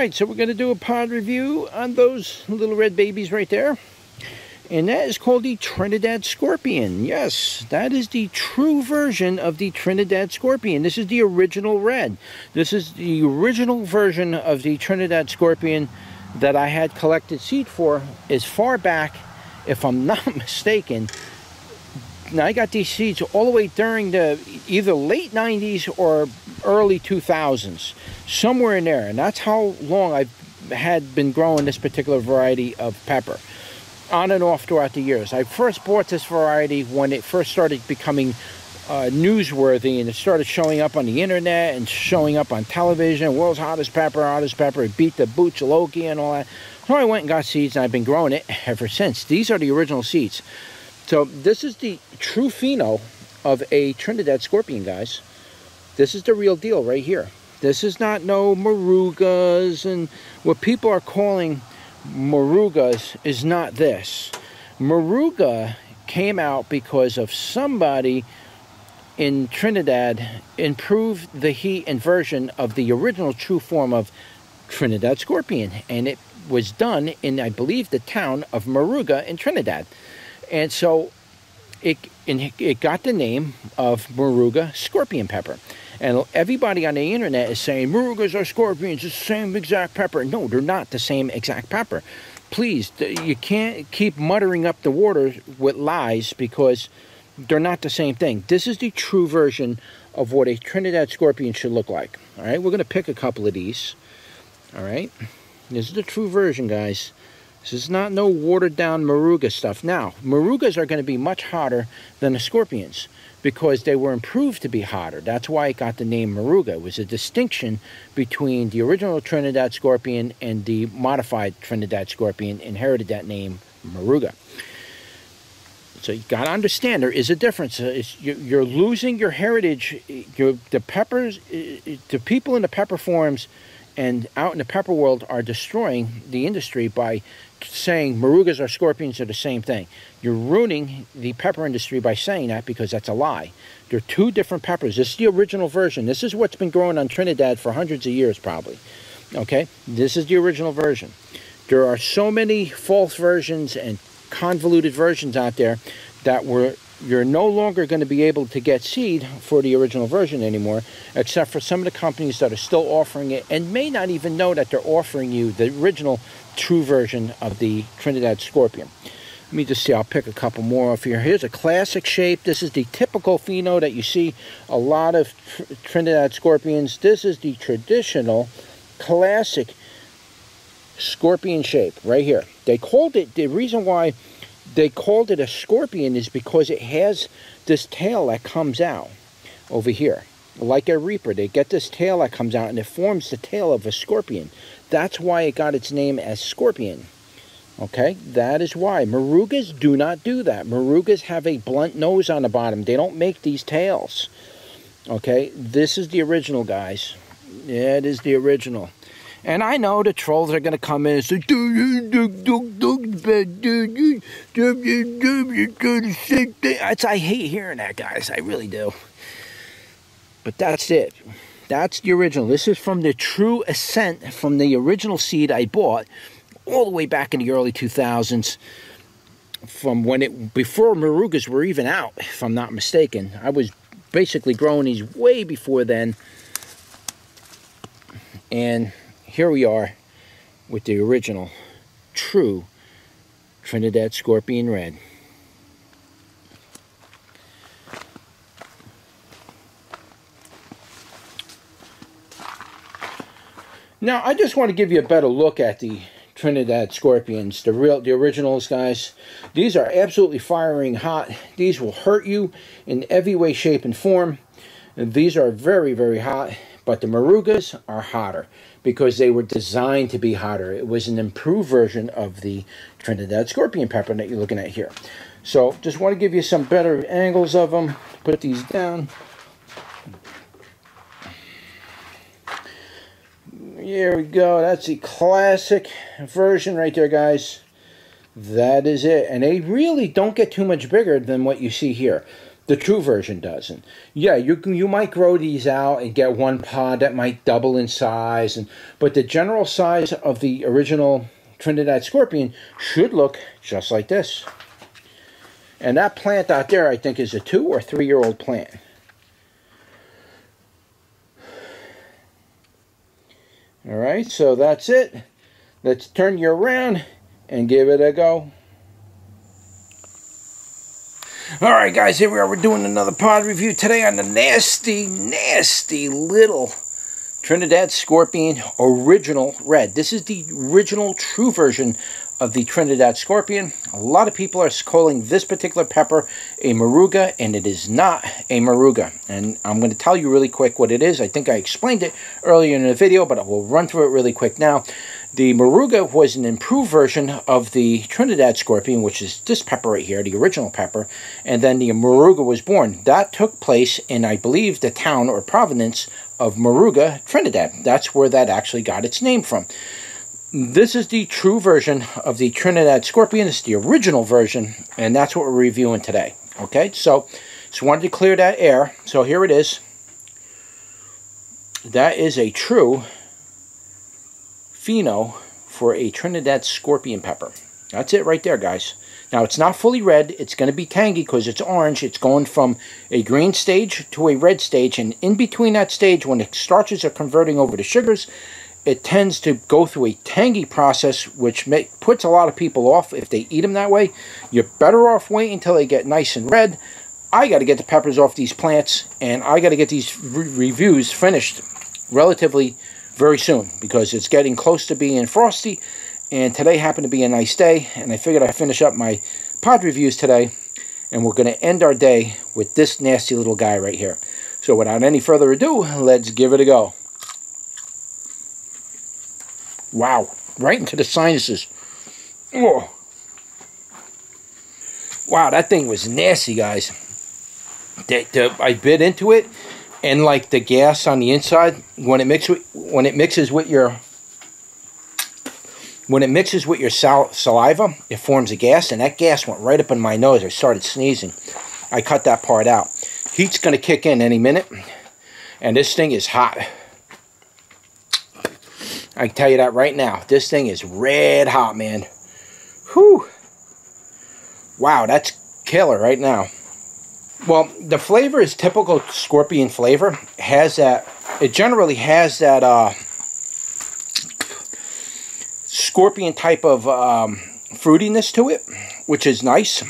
right, so we're going to do a pod review on those little red babies right there. And that is called the Trinidad Scorpion. Yes, that is the true version of the Trinidad Scorpion. This is the original red. This is the original version of the Trinidad Scorpion that I had collected seed for as far back, if I'm not mistaken, now I got these seeds all the way during the either late 90s or early 2000s, somewhere in there. And that's how long I've had been growing this particular variety of pepper, on and off throughout the years. I first bought this variety when it first started becoming uh, newsworthy and it started showing up on the internet and showing up on television. World's hottest pepper, hottest pepper. It beat the Bhut Jolokia and all that. So I went and got seeds and I've been growing it ever since. These are the original seeds. So this is the true pheno of a Trinidad scorpion, guys. This is the real deal right here. This is not no morugas and what people are calling morugas is not this. Moruga came out because of somebody in Trinidad improved the heat inversion of the original true form of Trinidad scorpion and it was done in I believe the town of Moruga in Trinidad. And so it, it got the name of Moruga scorpion pepper. And everybody on the internet is saying Morugas are scorpions, it's the same exact pepper. No, they're not the same exact pepper. Please, you can't keep muttering up the water with lies because they're not the same thing. This is the true version of what a Trinidad scorpion should look like. All right, we're going to pick a couple of these. All right, this is the true version, guys. This is not no watered down Moruga stuff. Now, Morugas are going to be much hotter than the Scorpions because they were improved to be hotter. That's why it got the name Moruga. It was a distinction between the original Trinidad Scorpion and the modified Trinidad Scorpion inherited that name Moruga. So you got to understand there is a difference. Uh, you're losing your heritage. The peppers, uh, the people in the pepper farms and out in the pepper world are destroying the industry by saying morugas are scorpions are the same thing. You're ruining the pepper industry by saying that because that's a lie. They're two different peppers. This is the original version. This is what's been growing on Trinidad for hundreds of years probably. Okay? This is the original version. There are so many false versions and convoluted versions out there that were you're no longer going to be able to get seed for the original version anymore, except for some of the companies that are still offering it and may not even know that they're offering you the original true version of the Trinidad Scorpion. Let me just see, I'll pick a couple more off here. Here's a classic shape. This is the typical pheno that you see a lot of tr Trinidad Scorpions. This is the traditional classic scorpion shape right here. They called it, the reason why they called it a scorpion is because it has this tail that comes out over here. Like a reaper, they get this tail that comes out and it forms the tail of a scorpion. That's why it got its name as scorpion. Okay, that is why. Morugas do not do that. Morugas have a blunt nose on the bottom. They don't make these tails. Okay, this is the original, guys. Yeah, it is the original. And I know the trolls are going to come in and say, it's, I hate hearing that, guys. I really do. But that's it. That's the original. This is from the true ascent from the original seed I bought all the way back in the early 2000s from when it before Morugas were even out, if I'm not mistaken. I was basically growing these way before then. And here we are with the original true Trinidad Scorpion Red. Now, I just want to give you a better look at the Trinidad Scorpions, the real, the originals, guys. These are absolutely firing hot. These will hurt you in every way, shape, and form. And these are very, very hot, but the Morugas are hotter because they were designed to be hotter. It was an improved version of the Trinidad Scorpion pepper that you're looking at here. So just want to give you some better angles of them. Put these down. Here we go. That's the classic version right there, guys. That is it. And they really don't get too much bigger than what you see here. The true version doesn't. Yeah, you you might grow these out and get one pod that might double in size, and but the general size of the original Trinidad Scorpion should look just like this. And that plant out there, I think, is a two or three year old plant. All right, so that's it. Let's turn you around and give it a go. All right, guys, here we are. We're doing another pod review today on the nasty, nasty little Trinidad Scorpion Original Red. This is the original true version of the Trinidad Scorpion. A lot of people are calling this particular pepper a Moruga, and it is not a Moruga. And I'm going to tell you really quick what it is. I think I explained it earlier in the video, but I will run through it really quick now. The Moruga was an improved version of the Trinidad Scorpion, which is this pepper right here, the original pepper, and then the Moruga was born. That took place in, I believe, the town or province of Moruga, Trinidad. That's where that actually got its name from. This is the true version of the Trinidad Scorpion. It's the original version, and that's what we're reviewing today. Okay, so just wanted to clear that air. So here it is. That is a true pheno for a Trinidad Scorpion pepper. That's it right there, guys. Now, it's not fully red. It's going to be tangy because it's orange. It's going from a green stage to a red stage. And in between that stage, when the starches are converting over to sugars, it tends to go through a tangy process, which make, puts a lot of people off if they eat them that way. You're better off waiting until they get nice and red. I got to get the peppers off these plants, and I got to get these re reviews finished relatively very soon because it's getting close to being frosty. And today happened to be a nice day, and I figured I'd finish up my pod reviews today. And we're going to end our day with this nasty little guy right here. So without any further ado, let's give it a go. Wow, right into the sinuses. Oh. Wow, that thing was nasty, guys. I bit into it, and like the gas on the inside, when it mixes when it mixes with your when it mixes with your sal saliva, it forms a gas, and that gas went right up in my nose. I started sneezing. I cut that part out. Heat's going to kick in any minute, and this thing is hot. I can tell you that right now. This thing is red hot, man. Whew. Wow, that's killer right now. Well, the flavor is typical scorpion flavor. Has that, it generally has that uh, scorpion type of um, fruitiness to it, which is nice.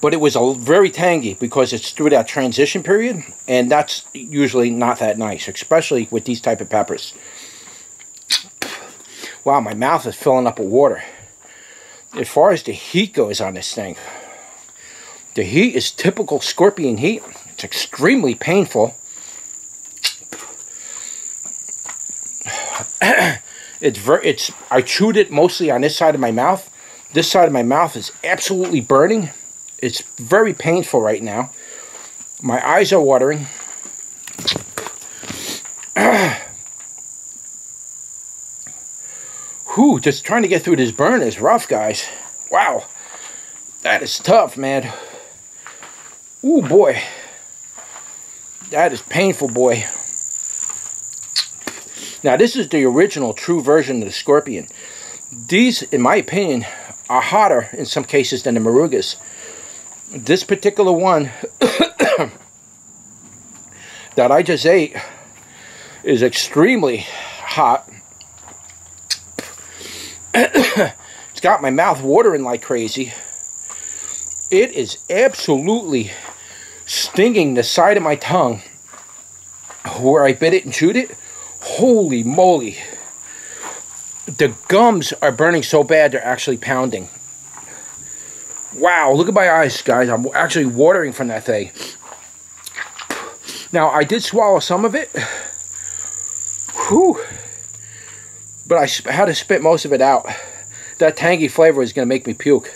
But it was a very tangy because it's through that transition period, and that's usually not that nice, especially with these type of peppers. Wow, my mouth is filling up with water. As far as the heat goes on this thing, the heat is typical scorpion heat. It's extremely painful. it's very, it's, I chewed it mostly on this side of my mouth. This side of my mouth is absolutely burning. It's very painful right now. My eyes are watering. Whew, just trying to get through this burn is rough, guys. Wow. That is tough, man. Ooh, boy. That is painful, boy. Now, this is the original true version of the Scorpion. These, in my opinion, are hotter in some cases than the Morugas. This particular one that I just ate is extremely hot it's got my mouth watering like crazy. It is absolutely stinging the side of my tongue where I bit it and chewed it. Holy moly. The gums are burning so bad they're actually pounding. Wow, look at my eyes, guys. I'm actually watering from that thing. Now, I did swallow some of it. Whew but I had to spit most of it out. That tangy flavor is going to make me puke.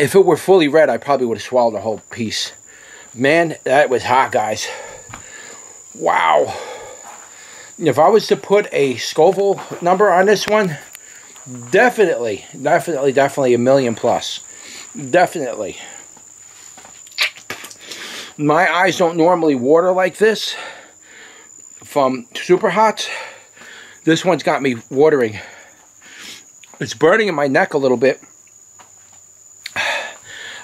If it were fully red, I probably would have swallowed the whole piece. Man, that was hot, guys. Wow. If I was to put a Scoville number on this one, Definitely, definitely, definitely a million plus. Definitely. My eyes don't normally water like this from super hot. This one's got me watering. It's burning in my neck a little bit.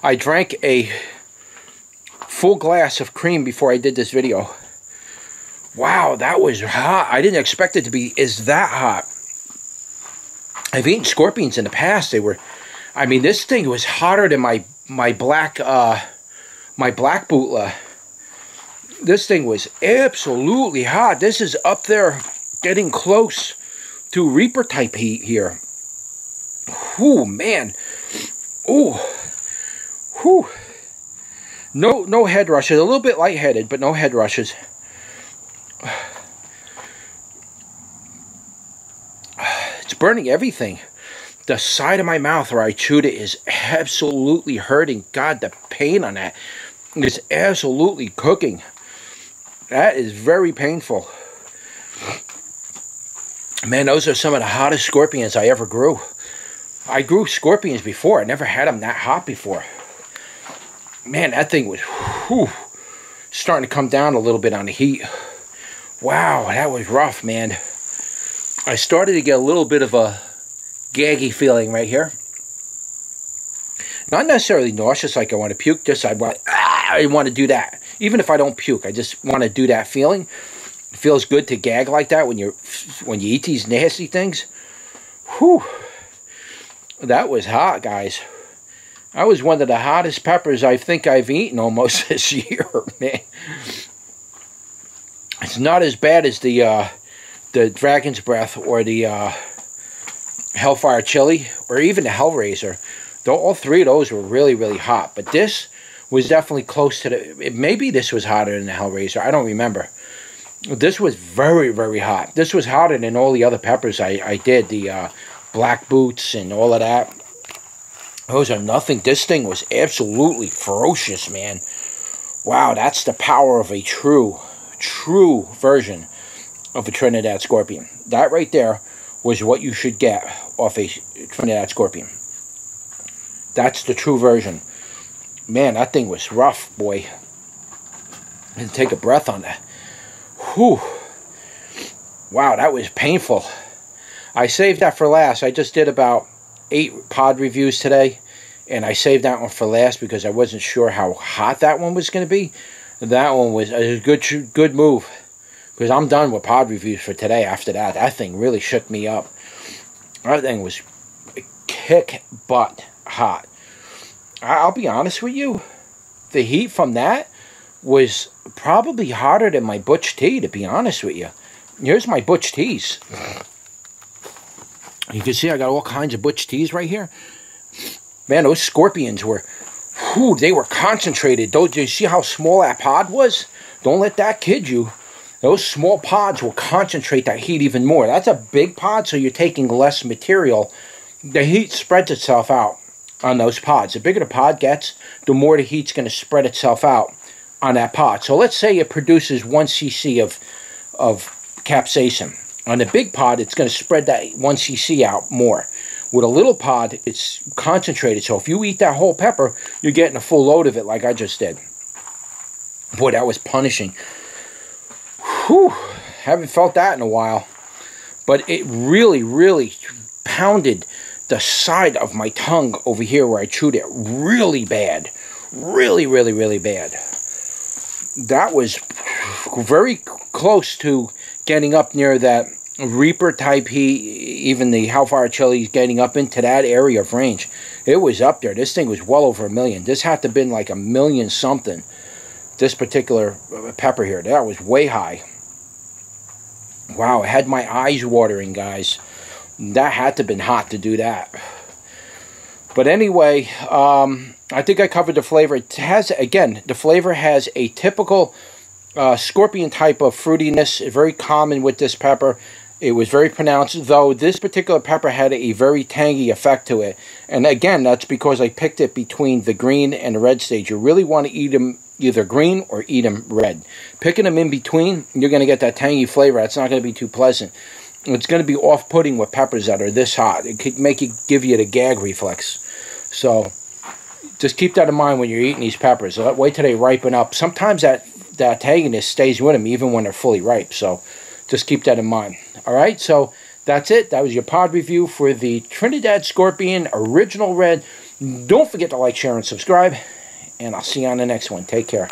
I drank a full glass of cream before I did this video. Wow, that was hot. I didn't expect it to be is that hot. I've eaten scorpions in the past. They were, I mean, this thing was hotter than my my black uh my black bootla. This thing was absolutely hot. This is up there, getting close to Reaper type heat here. Whew, man. Ooh. Whew. No, no head rushes. A little bit lightheaded, but no head rushes. It's burning everything. The side of my mouth where I chewed it is absolutely hurting. God, the pain on that is absolutely cooking. That is very painful. Man, those are some of the hottest scorpions I ever grew. I grew scorpions before. I never had them that hot before. Man, that thing was whew, starting to come down a little bit on the heat. Wow, that was rough, man. I started to get a little bit of a gaggy feeling right here. Not necessarily nauseous like I want to puke, just I want, ah, I want to do that. Even if I don't puke, I just want to do that feeling. It feels good to gag like that when you're when you eat these nasty things. Whew. That was hot, guys. That was one of the hottest peppers I think I've eaten almost this year, man. It's not as bad as the uh, the Dragon's Breath or the uh, Hellfire Chili or even the Hellraiser. Though all three of those were really, really hot. But this was definitely close to the... Maybe this was hotter than the Hellraiser. I don't remember. This was very, very hot. This was hotter than all the other peppers I, I did. The uh, Black Boots and all of that. Those are nothing. This thing was absolutely ferocious, man. Wow, that's the power of a true, true version of a Trinidad Scorpion. That right there was what you should get off a Trinidad Scorpion. That's the true version. Man, that thing was rough, boy. And take a breath on that. Whew. Wow, that was painful. I saved that for last. I just did about eight pod reviews today. And I saved that one for last because I wasn't sure how hot that one was going to be. That one was a good, good move. Because I'm done with pod reviews for today after that. That thing really shook me up. That thing was kick butt hot. I'll be honest with you. The heat from that was probably hotter than my Butch T, to be honest with you. Here's my Butch Ts. You can see I got all kinds of Butch Ts right here. Man, those scorpions were, whew, they were concentrated. Don't you see how small that pod was? Don't let that kid you. Those small pods will concentrate that heat even more. That's a big pod, so you're taking less material. The heat spreads itself out on those pods. The bigger the pod gets, the more the heat's going to spread itself out on that pod. So let's say it produces 1 cc of, of capsaicin. On the big pod, it's going to spread that 1 cc out more. With a little pod, it's concentrated. So if you eat that whole pepper, you're getting a full load of it like I just did. Boy, that was punishing. Whew, haven't felt that in a while. But it really, really pounded the side of my tongue over here where I chewed it really bad. Really, really, really bad. That was very close to getting up near that Reaper type heat, even the Hellfire Chili is getting up into that area of range. It was up there. This thing was well over a million. This had to have been like a million something. This particular pepper here. That was way high. Wow, it had my eyes watering, guys. That had to have been hot to do that. But anyway, um, I think I covered the flavor. It has, again, the flavor has a typical uh, scorpion type of fruitiness, very common with this pepper. It was very pronounced, though this particular pepper had a very tangy effect to it. And again, that's because I picked it between the green and the red stage. You really want to eat them either green or eat them red. Picking them in between, you're going to get that tangy flavor. That's not going to be too pleasant. it's going to be off-putting with peppers that are this hot. It could make you give you the gag reflex. So just keep that in mind when you're eating these peppers. Wait till they ripen up. Sometimes that that antagonist stays with them even when they're fully ripe. So just keep that in mind. All right, so that's it. That was your pod review for the Trinidad Scorpion Original Red. Don't forget to like, share, and subscribe. And I'll see you on the next one. Take care.